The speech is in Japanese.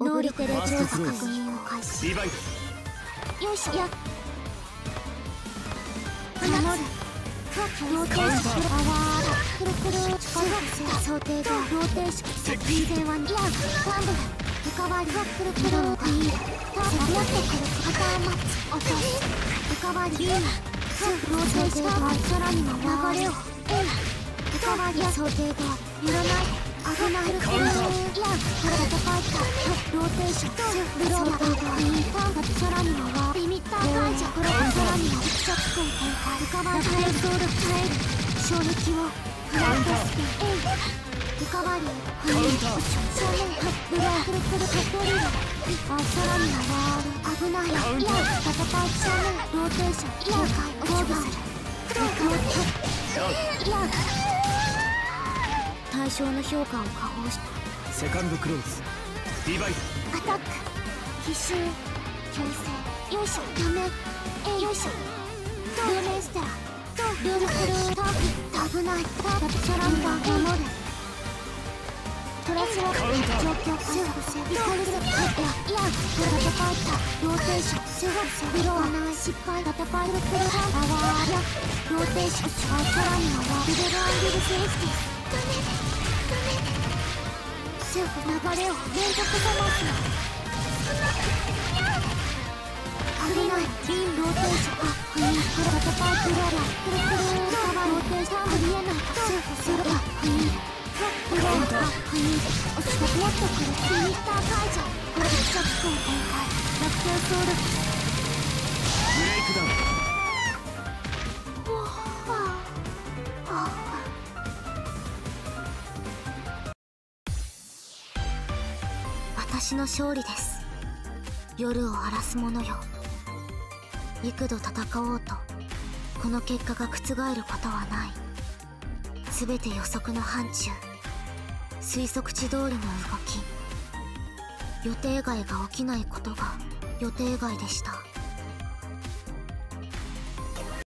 能力で調査確認を開始。リバイよいしょ。や守る。ローテーションパワーくるくる。力想定がローテーション接近戦はいやワンブル浮かばりがくるくるがいいターンやってくるパターンマッチ落とす浮かばりいいなローテーションが空にも流れをえい浮かばりや想定が揺らない危ないくるくるいやこれ戦いかローテーションブローがいいターンが空にもリミッター解除これが空にも一直線展開浮かばり耐える耐える衝撃をフライトスピンえい浮かばりフリー正面ブローくるくるカットリードあ空に回る危ないいや戦い正面ローテーションいや防御するいや対象の評価を下方したセカンドクローズリバイアタック。奇襲強制よいしょダメ。えよいしょ。ルーメンステラルームクルーターフ危ないターサランダー守るトラスラ状況セーフセーフイカルセいやいや戦ったローテーションセーセーフ色はない失敗戦いるクルーアワーいやローテーションあさらにはビルドアンビルセーフティダメセーフ流れを連続さます危ないリンローテーションあフリーこれが戦いクララくるくるカバーローテーションありえないセーフセーフあフリーブレーあフリー落ちたくなってくるリミッター解除これでショックを展開楽天ソウルブレイクダウン。私の勝利です。夜を荒らす者よ。幾度戦おうとこの結果が覆ることはない。全て予測の範疇。推測値通りの動き。予定外が起きないことが予定外でした。